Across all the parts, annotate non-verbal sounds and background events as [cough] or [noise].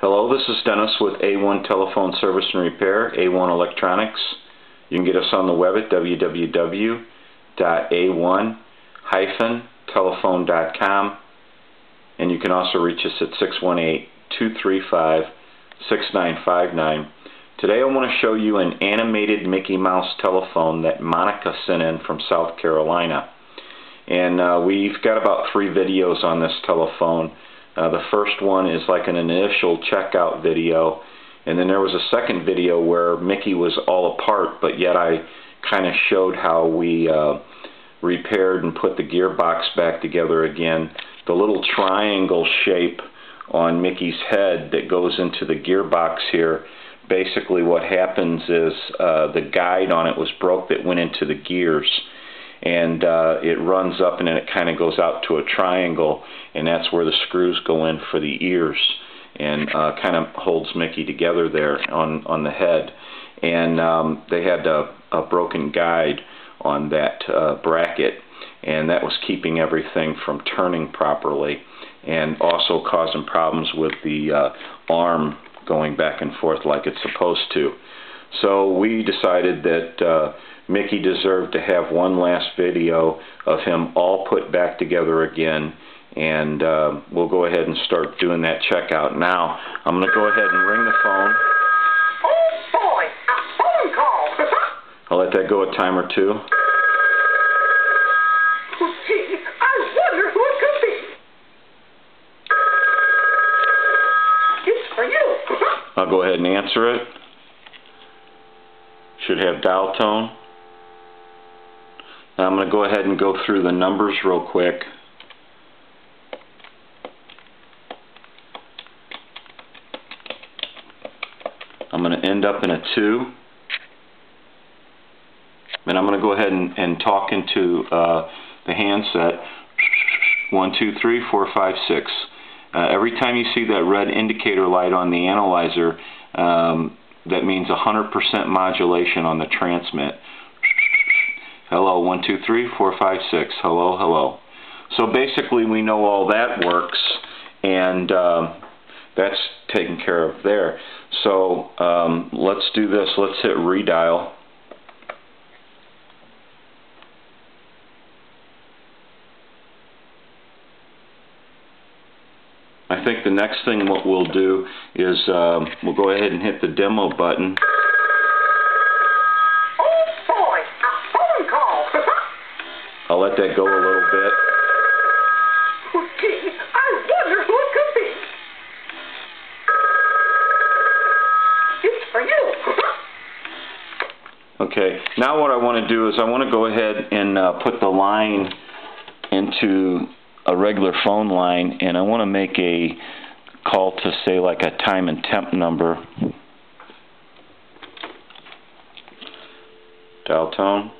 Hello, this is Dennis with A1 Telephone Service and Repair, A1 Electronics. You can get us on the web at www.a1-telephone.com and you can also reach us at 618-235-6959. Today I want to show you an animated Mickey Mouse telephone that Monica sent in from South Carolina. And uh, we've got about three videos on this telephone. Uh, the first one is like an initial checkout video, and then there was a second video where Mickey was all apart, but yet I kind of showed how we uh, repaired and put the gearbox back together again. The little triangle shape on Mickey's head that goes into the gearbox here, basically what happens is uh, the guide on it was broke that went into the gears and uh, it runs up and then it kind of goes out to a triangle and that's where the screws go in for the ears and uh, kind of holds Mickey together there on on the head and um, they had a, a broken guide on that uh, bracket and that was keeping everything from turning properly and also causing problems with the uh, arm going back and forth like it's supposed to. So we decided that uh, Mickey deserved to have one last video of him all put back together again and uh, we'll go ahead and start doing that checkout. Now, I'm going to go ahead and ring the phone. Oh boy, a phone call! I'll let that go a time or two. Oh, gee, I wonder who it could be. It's for you. I'll go ahead and answer it. Should have dial tone. I'm going to go ahead and go through the numbers real quick. I'm going to end up in a 2. And I'm going to go ahead and, and talk into uh, the handset. 1, 2, 3, 4, 5, 6. Uh, every time you see that red indicator light on the analyzer, um, that means 100% modulation on the transmit. Hello, one, two, three, four, five, six. Hello, hello. So basically we know all that works and uh, that's taken care of there. So um, let's do this. Let's hit redial. I think the next thing what we'll do is uh, we'll go ahead and hit the demo button. I'll let that go a little bit. Gee, I wonder who it could be. It's for you. [laughs] okay, now what I want to do is I want to go ahead and uh, put the line into a regular phone line and I want to make a call to say like a time and temp number. Dial tone.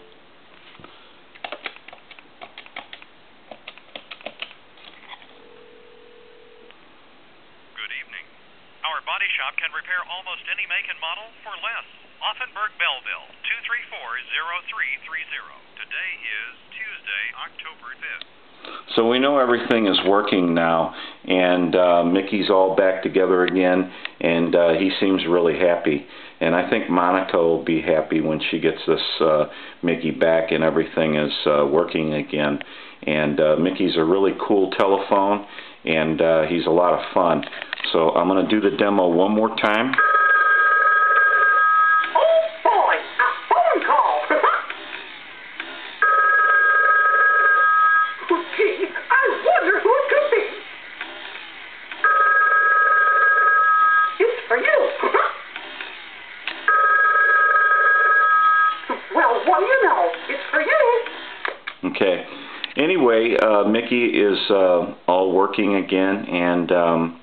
Shop can repair almost any make and model for less. Offenburg Belleville, 234-0330. Today is Tuesday, October 5th. So we know everything is working now, and uh, Mickey's all back together again, and uh, he seems really happy. And I think Monica will be happy when she gets this uh, Mickey back and everything is uh, working again. And uh, Mickey's a really cool telephone, and uh, he's a lot of fun. So I'm going to do the demo one more time. Boy, a phone call. I wonder who it could be. It's for you. well, what you know? It's for you. Okay. Anyway, uh, Mickey is uh, all working again, and um,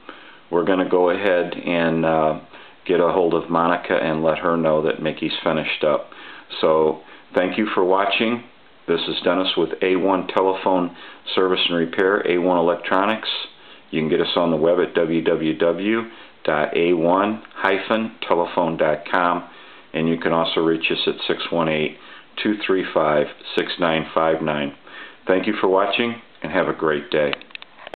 we're going to go ahead and uh, get a hold of Monica and let her know that Mickey's finished up. So thank you for watching. This is Dennis with A1 Telephone Service and Repair, A1 Electronics. You can get us on the web at www.a1-telephone.com and you can also reach us at 618 235 6959. Thank you for watching and have a great day.